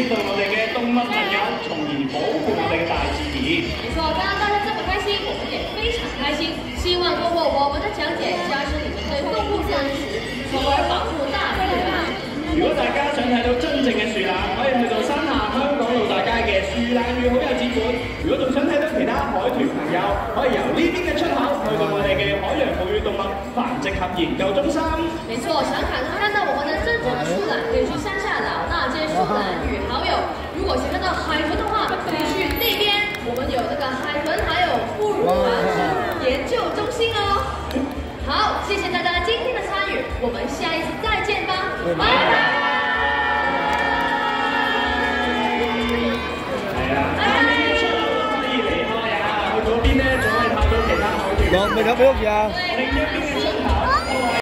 识到我哋嘅动物朋友，从而保护我哋大自然。没错，刚刚大家这么开心，我们也非常开心。希望通过我们的讲解，加深你们对动物认识，从而保护大自然。如果大家想睇到真正嘅樹懶，可以去到山下香港路大街嘅樹懶與好友展館。如果仲想睇到其他海豚朋友，可以由呢邊嘅出口去到我哋嘅海洋哺乳動物繁殖及研究中心。沒錯，想看看到我們的真正樹懶，可以去山下老大街樹懶與。果想看到海豚的话，可以去那边，我们有那个海豚还有哺乳繁殖研究中心哦。好，谢谢大家今天的参与，我们下一次再见吧，拜拜。